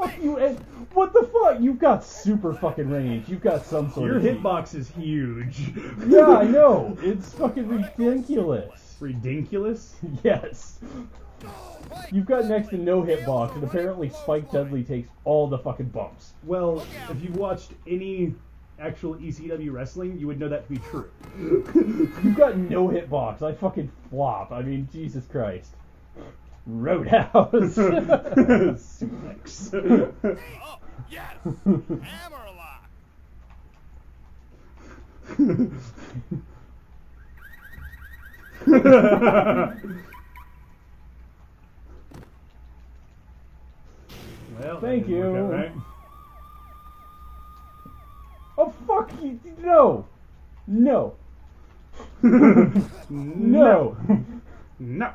S2: Fuck you, and what the fuck? You've got super fucking range. You've got some sort
S1: Your
S2: of. heat.
S1: hitbox is huge.
S2: Yeah, I know. It's fucking ridiculous.
S1: Ridiculous? <laughs>
S2: Yes. You've got next to no hitbox, and apparently Spike Dudley takes all the fucking bumps.
S1: Well, if you've watched any actual ECW wrestling, you would know that to be true. <laughs>
S2: You've got no hitbox. I fucking flop. I mean, Jesus Christ. Roadhouse.
S1: Suplex.
S3: Oh, yes. Hammerlock.
S1: well,
S2: Thank you.
S1: right.
S2: oh fuck you! No, no, <laughs>
S1: No.
S2: no. <laughs>
S1: No.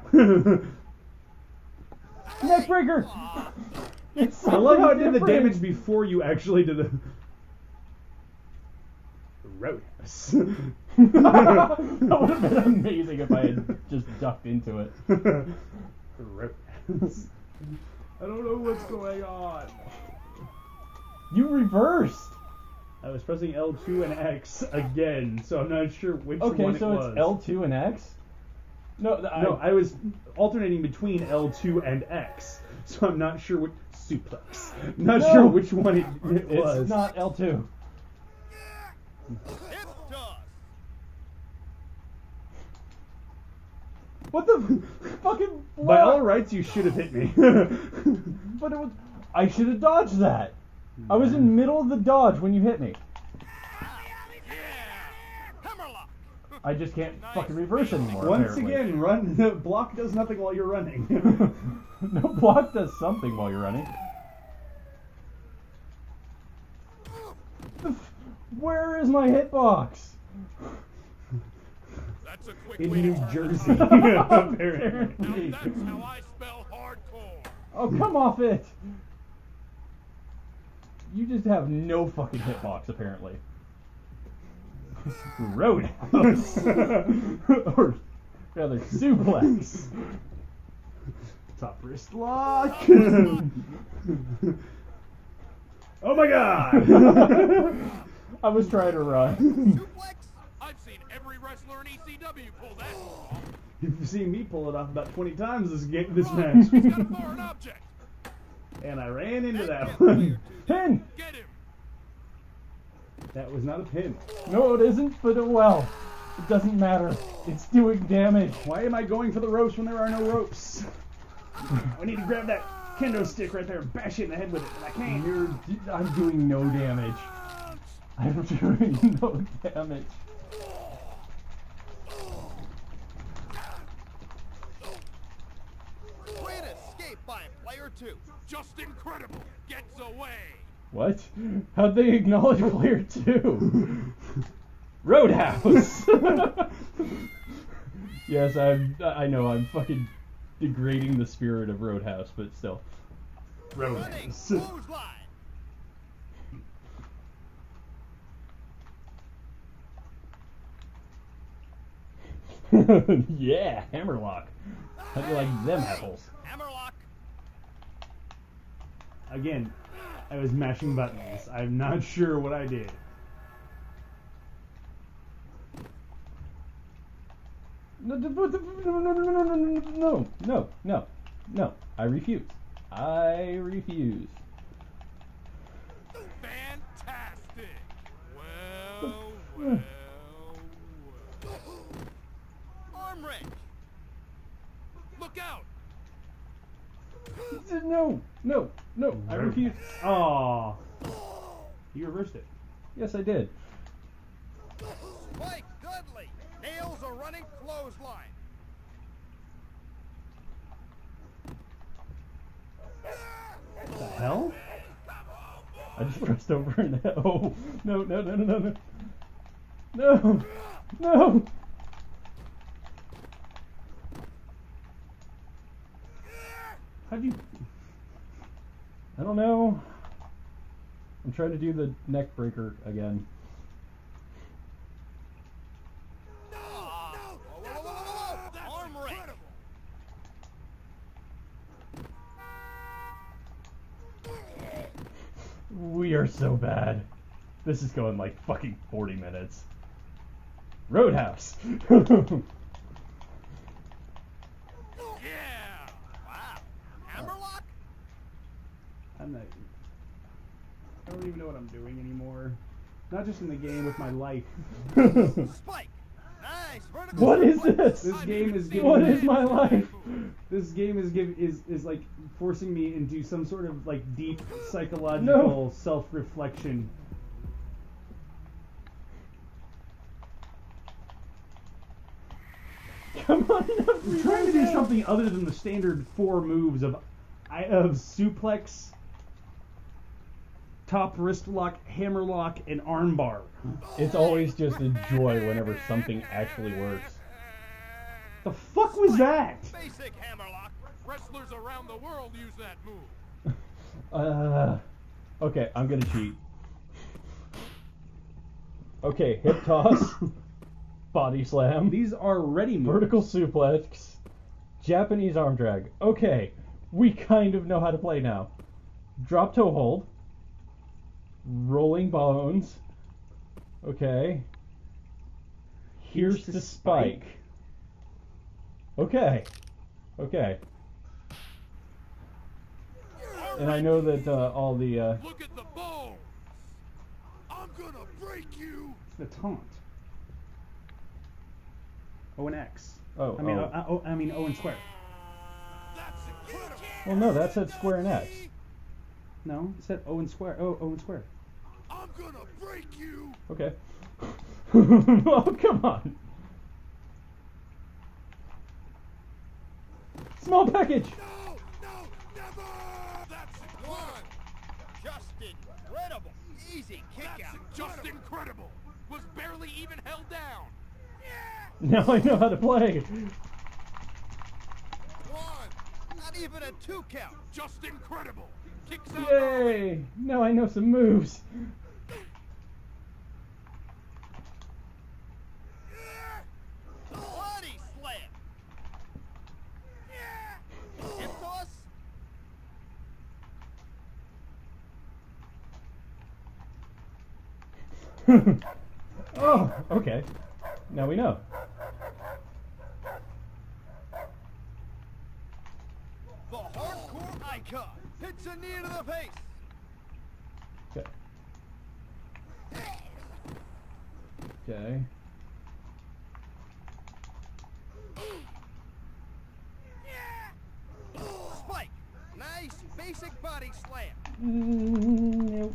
S2: Neckbreaker. It's
S1: I love how it did the
S2: different.
S1: damage before you actually did the. Roadhouse. <laughs>
S2: that would have been amazing if I had just ducked into it.
S1: Roadhouse. I don't know what's going on.
S2: You reversed.
S1: I was pressing L2 and X again, so I'm not sure which
S2: Okay,
S1: one
S2: so
S1: it was.
S2: Okay, so it's L two and X. No, I,
S1: No, I was alternating between L2 and X, so I'm not sure which suplex. Not
S2: No.
S1: sure which one it, it
S2: it's
S1: was.
S2: not L two. What the fucking?
S1: By all rights, you should have hit me. <laughs>
S2: But it was. I should have dodged that. I was in hmm. middle of the dodge when you hit me.
S3: Yeah. Hammerlock.
S2: I just can't fucking reverse anymore.
S1: Once
S2: apparently.
S1: again, run. <laughs> block does nothing while you're running. <laughs> <laughs>
S2: no block does something while you're running. Where is my hitbox?
S3: That's a quick
S1: In New. Jersey, apparently.
S3: Now that's how I spell hardcore.
S2: Oh, come off it! You just have no fucking hitbox, apparently. Roadhouse! <laughs> or rather, suplex.
S1: Top wrist lock. <laughs> oh my god!
S2: I was trying to run.
S3: Suplex? I've seen every wrestler in ECW pull that off.
S1: You've seen me pull it off about 20 times this game, this
S3: Come
S1: match,
S3: on, he's got a foreign object.
S1: and I ran into that one.
S3: player.
S2: Pin!
S3: Get him.
S1: That was not a pin.
S2: No, it isn't, but it well. It doesn't matter. It's doing damage.
S1: Why am I going for the ropes when there are no ropes? I need to grab that kendo stick right there and bash it in the head with it, and I can't.
S2: You're, I'm doing no damage. I'm <laughs> doing no damage.
S3: Great escape by player two. Just incredible. Gets away.
S2: What? How'd they acknowledge player two? Roadhouse! <laughs> yes, I'm. I know I'm fucking degrading the spirit of Roadhouse, but still.
S1: Roadhouse. <laughs>
S2: yeah, hammerlock. How do you like them apples?
S3: Hammerlock.
S1: Again, I was mashing buttons. I'm not sure what I did.
S2: No, no, no, no, no. No! No! No! No! I refuse. I refuse.
S3: Fantastic. Well, well, well. Arm wrench. Look out.
S2: No, no, no, I refuse.
S1: Aww, You reversed it.
S2: Yes, I did.
S3: Spike Dudley nails a running clothesline.
S1: What the hell?
S2: I just pressed over and <laughs> oh no no no no no no no how
S1: do you
S2: I don't know. I'm trying to do the neck breaker again.
S3: No.
S2: We are so bad. This is going like fucking 40 minutes. Roadhouse. <laughs>
S3: Yeah. Wow. Hammerlock.
S1: I'm not. I don't even know what I'm doing anymore. Not just in the game, with my life.
S3: Spike. Nice
S2: what is this?
S1: This game is giving
S2: What
S1: me-
S2: is my life?
S1: This game is give is is like forcing me into some sort of like deep psychological
S2: No.
S1: self-reflection.
S2: Come on,
S1: I'm trying to do something other than the standard four moves of of suplex, top wrist lock, hammer lock, and armbar.
S2: It's always just a joy whenever something actually works.
S1: The fuck was that?
S3: Basic hammerlock. Wrestlers around the world use that move. <laughs>
S2: Uh, okay, I'm gonna cheat. Okay, hip toss, <laughs> body slam,
S1: These are ready moves.
S2: vertical suplex, Japanese arm drag. Okay, we kind of know how to play now. Drop toe hold, rolling bones. Okay. Here's
S1: Here's the
S2: the spike.
S1: spike.
S2: Okay. Okay. And I know that uh, all the uh,
S3: Look at the bones. I'm gonna break you.
S1: It's the taunt. O and X.
S2: Oh,
S1: I mean,
S2: oh.
S1: uh, oh, I mean O and square.
S3: That's incredible.
S2: Well, no, that said square and X.
S1: No, it said O and square. Oh, O and square.
S3: I'm gonna break you.
S2: Okay. <laughs> oh, come on. Small package.
S3: No, no, never. That's one. Just incredible. Easy kick out. Just incredible. Was barely even held down. Yeah. <laughs>
S2: Now I know how to play.
S3: One, Not even a two count. Just incredible. Kicks out.
S2: Yay! Now I know some moves.
S3: Body slam. Hip toss. <laughs>
S2: oh, okay. Now we know.
S3: The hardcore icon hits a knee to the face.
S2: Okay. Okay.
S3: Spike. Nice basic body slam.
S2: Mm, nope.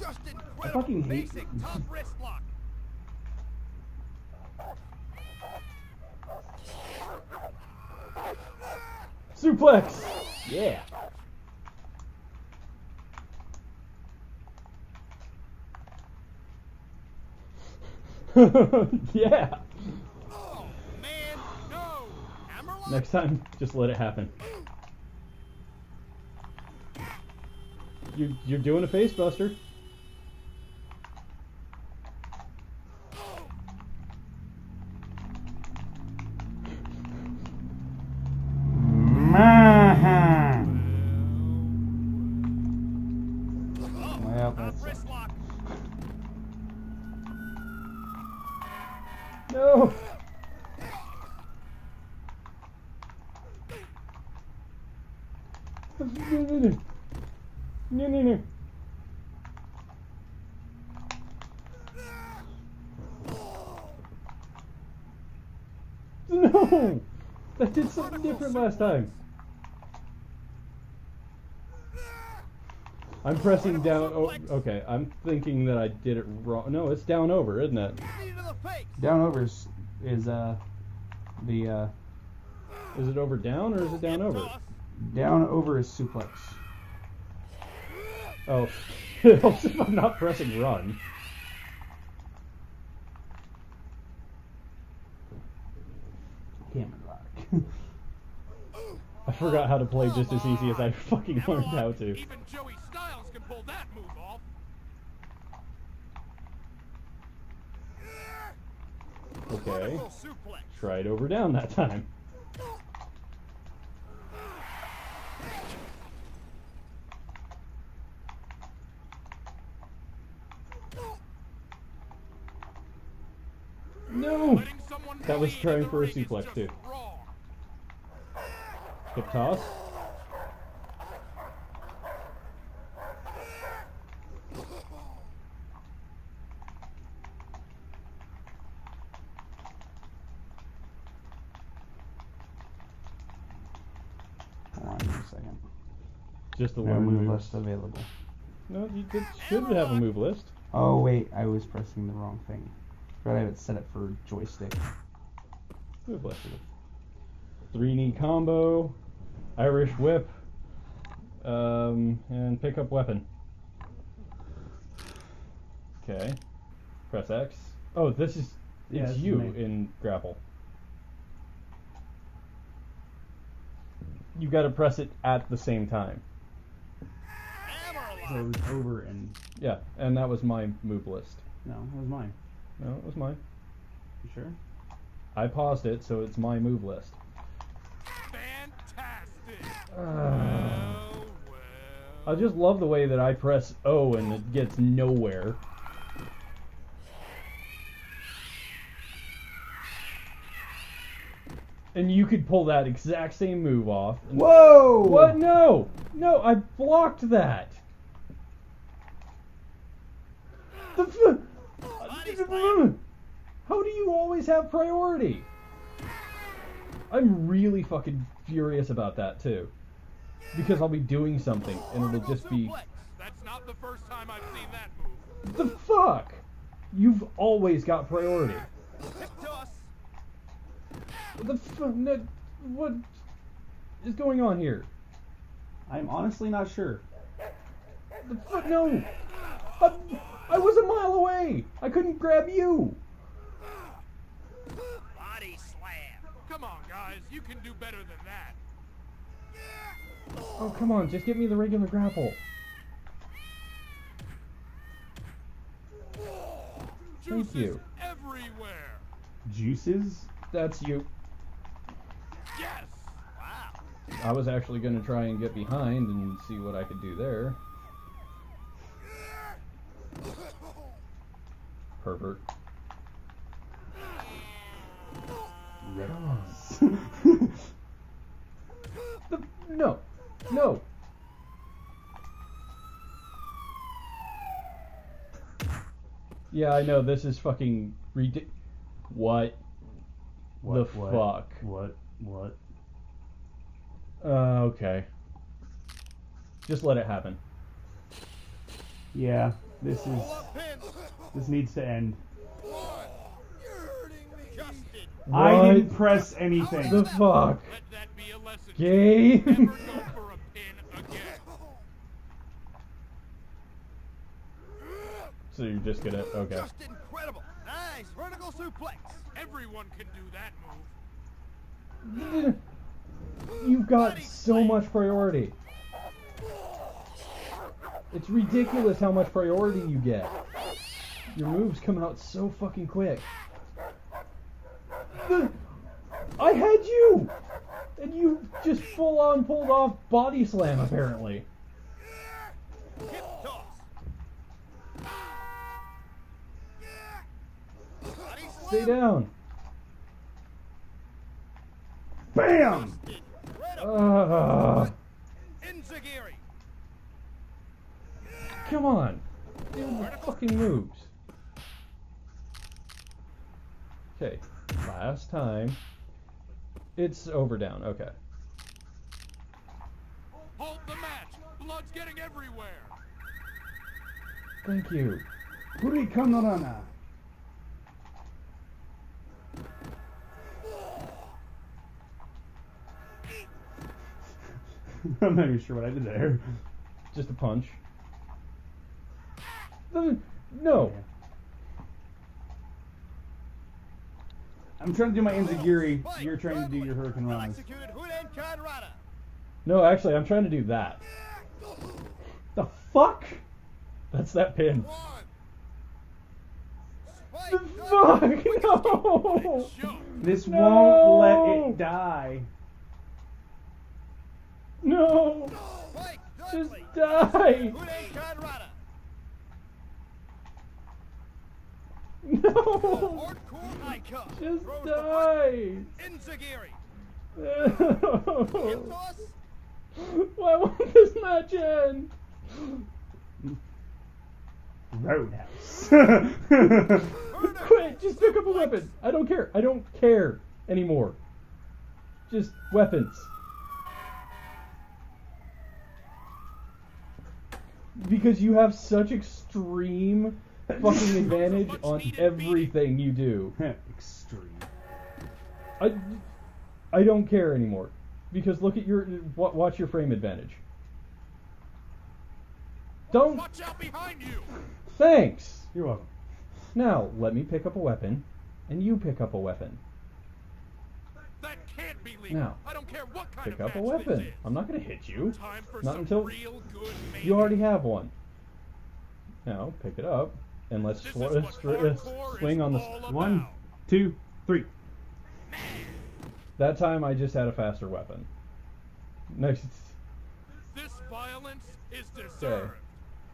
S3: Just incredible.
S1: fucking hate-
S3: basic top wrist lock.
S2: Suplex! Yeah. <laughs> yeah.
S3: Oh man, no.
S2: Next time, just let it happen. You you're doing a face No! That did something different last time. I'm pressing down. Oh, okay. I'm thinking that I did it wrong. No, it's down over, isn't it?
S3: Knee to the face.
S1: Down over is, is uh the uh
S2: Is it over down or is it down over?
S1: down over is suplex.
S2: Oh, it <laughs> helps if I'm not pressing run.
S1: Hammer lock. <laughs>
S2: I forgot how to play just as easy as I fucking learned how to.
S3: Even Joey Styles can pull that move off.
S2: Okay. It over down that time. No! That was trying for a suplex, too. Hip toss.
S1: Hold on a second.
S2: Just the
S1: No
S2: one
S1: move
S2: move.
S1: list available.
S2: No, you did, should have a move list.
S1: Oh wait, I was pressing the wrong thing. But I have it set up for joystick.
S2: Three knee combo, Irish whip, um, and pick up weapon. Okay. Press X. Oh, this is
S1: Yeah,
S2: it's
S1: this is
S2: you in grapple. You got to press it at the same time.
S1: So it was over and
S2: Yeah, and that was my move list.
S1: no, that was mine.
S2: No, it was mine.
S1: You sure?
S2: I paused it, so it's my move list.
S3: Fantastic.
S2: Uh,
S3: Oh,
S2: I just love the way that I press O and it gets nowhere. And you could pull that exact same move off.
S1: Whoa!
S2: What? No! No, I blocked that! The f-
S3: Body slam.
S2: How do you always have priority? I'm really fucking furious about that too. Because I'll be doing something and it'll just be
S3: That's not the first time I've seen that move.
S2: the fuck? You've always got priority. The f- no, what is going on here?
S1: I'm honestly not sure.
S2: The fuck no. I, I was a mile away. I couldn't grab you.
S3: Body slam. Come on, guys. You can do better than that.
S2: Oh, come on, just give me the regular grapple. Thank
S3: Juices
S2: you.
S3: everywhere.
S1: Juices?
S2: That's you.
S3: Yes. Wow.
S2: I was actually going to try and get behind and see what I could do there. Pervert. <laughs> no. No. Yeah, I know this is fucking ridic. What?
S1: what,
S2: The
S1: what,
S2: fuck?
S1: What? What?
S2: Uh, okay. Just let it happen.
S1: Yeah, this is.
S3: Pull up pin.
S1: This needs to end.
S3: One. You're hurting me.
S1: I didn't press anything.
S2: the fuck?
S3: Let that be a lesson.
S2: Game.
S3: Never go for a pin again.
S2: so you're just gonna okay.
S3: Just incredible. Nice vertical suplex. Everyone can do that move. <laughs>
S2: You've got so much priority. It's ridiculous how much priority you get. Your moves come out so fucking quick. The- <gasps> I had you! And you just full on pulled off body slam apparently. Stay down.
S1: BAM!
S2: Uh, come on. Do the fucking moves. Okay, last time. It's over down. Okay.
S3: Hold the match. Blood's getting everywhere.
S2: Thank you.
S1: Hurricanrana. <laughs> I'm not even sure what I did there.
S2: Just a punch. No.
S1: I'm trying to do my Enziguri. You're trying to do your Hurricane.
S3: Rana.
S2: No, actually, I'm trying to do that.
S1: The fuck?
S2: That's that pin. The fuck? <laughs> No!
S1: This
S2: No.
S1: won't let it die.
S2: No! Just die!
S3: Hudan Rana.
S2: No! Just die!
S3: Enziguri. Hip
S2: No. Why won't this match end?
S1: Roadhouse. <laughs>
S2: Quit! Just pick up a weapon! I don't care. I don't care anymore. Just weapons. Because you have such extreme fucking advantage on everything you do. <laughs>
S1: Extreme.
S2: I, I don't care anymore. Because look at your watch your frame advantage. Don't
S3: Watch out behind you.
S2: thanks.
S1: You're welcome.
S2: Now let me pick up a weapon, and you pick up a weapon.
S3: That can't be legal.
S2: Now,
S3: I don't care what kind
S2: Pick
S3: of
S2: up a weapon. I'm not gonna hit you.
S3: Time for
S2: Not
S3: some
S2: until
S3: real good
S2: you already have one. Now pick it up, and let's sw-
S3: is what
S2: str- swing on the.
S3: all
S2: s-
S3: about.
S1: One, two, three.
S2: That time I just had a faster weapon. Next,
S3: This violence is deserved.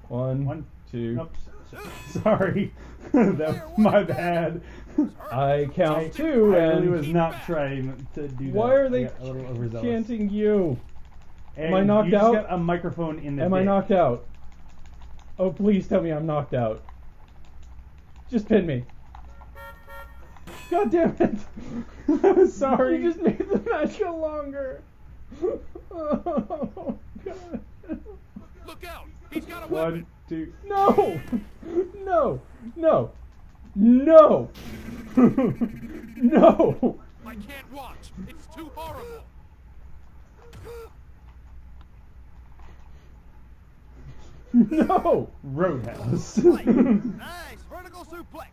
S2: one,
S1: One,
S2: two.
S1: Nope. <laughs> Sorry. <laughs> that was my bad. <laughs>
S2: I count two,
S1: I
S2: and
S1: really was not trying to do that.
S2: why are they
S1: a little
S2: chanting you?
S1: And
S2: I knocked
S1: you just
S2: out?
S1: got a microphone in the
S2: Am I knocked out? Oh, please tell me I'm knocked out. Just pin me. God damn it! <laughs>
S1: I'm sorry.
S2: You just made the match go longer. <laughs> Oh, God.
S3: Look out! He's got a
S1: One, two.
S2: No! <laughs> No! No! No! no!
S3: I can't watch. It's too horrible. <laughs>
S2: No!
S1: Roadhouse.
S3: Nice vertical suplex.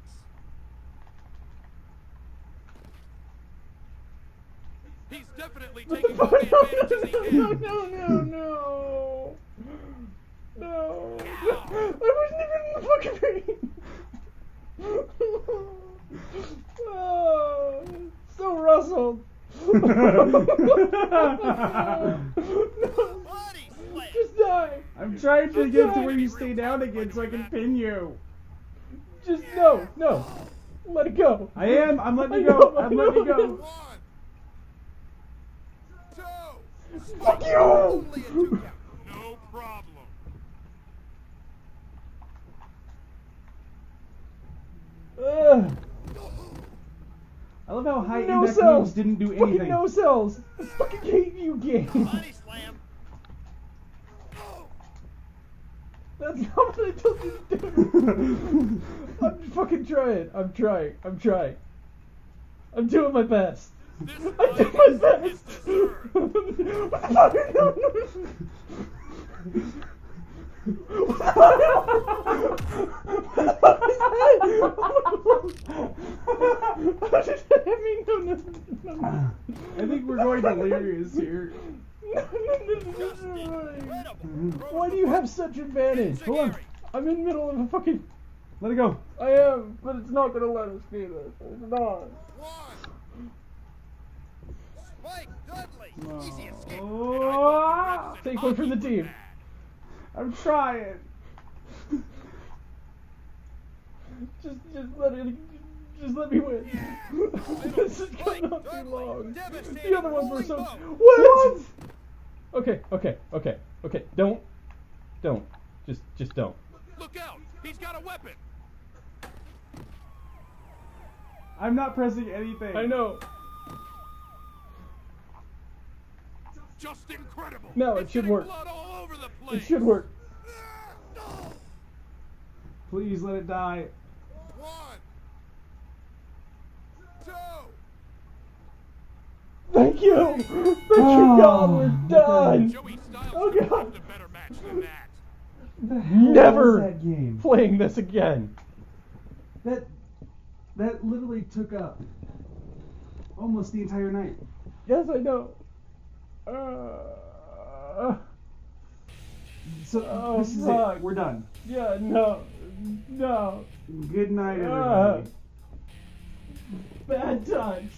S3: He's definitely taking the <laughs>
S2: No, no, no, no, no. No. I wasn't even in the fucking ring. oh, ah, so rustled. <laughs>
S3: Slam.
S2: Just die.
S1: I'm trying to get to where you stay down again so I can pin you.
S2: Just no, no. Let it go.
S1: I am. I'm letting you go.
S2: know, I
S1: I'm letting you go.
S3: One. Two.
S2: Fuck you.
S3: Only a two count. No problem.
S2: Ugh.
S1: I love how high
S2: No
S1: impact
S2: cells.
S1: moves didn't do anything.
S2: Fucking
S1: anything.
S2: no cells. I fucking hate you, game.
S3: Body slam.
S2: That's <laughs> not what I told you to do. <laughs> I'm fucking trying. I'm trying. I'm trying. I'm doing my best.
S3: This <laughs>
S2: I'm doing my best. I
S1: think we're going delirious here.
S2: No, no, no, no, no, no. Why do you have such advantage?
S1: Hold on.
S2: I'm in the middle of a fucking.
S1: Let it go.
S2: I am, but it's not gonna let us do this. It's not.
S3: One. Spike Dudley.
S1: Oh,
S2: Take one for the team.
S1: I'm trying.
S2: Just, just let it. Just let me win. <laughs> this is going on too long. The other ones were so. What? Okay, okay, okay, okay. Don't, don't. Just, just don't.
S3: Look out. He's got a weapon.
S1: I'm not pressing anything.
S2: I know.
S3: Just incredible.
S2: No, it
S3: He's
S2: should work.
S3: Blood all over the
S2: It should work.
S1: Ah, Please let it die.
S3: One. Two.
S2: Thank you. Thank you,
S1: Oh,
S2: God. We're done. Oh, God.
S3: a better match than that.
S1: The hell
S2: Never playing this again.
S1: That that literally took up almost the entire night.
S2: Yes, I know. Uh,
S1: So
S2: Oh,
S1: this is
S2: fuck.
S1: it. We're done.
S2: yeah, no, no.
S1: Good night,
S2: Uh,
S1: everybody.
S2: Bad times.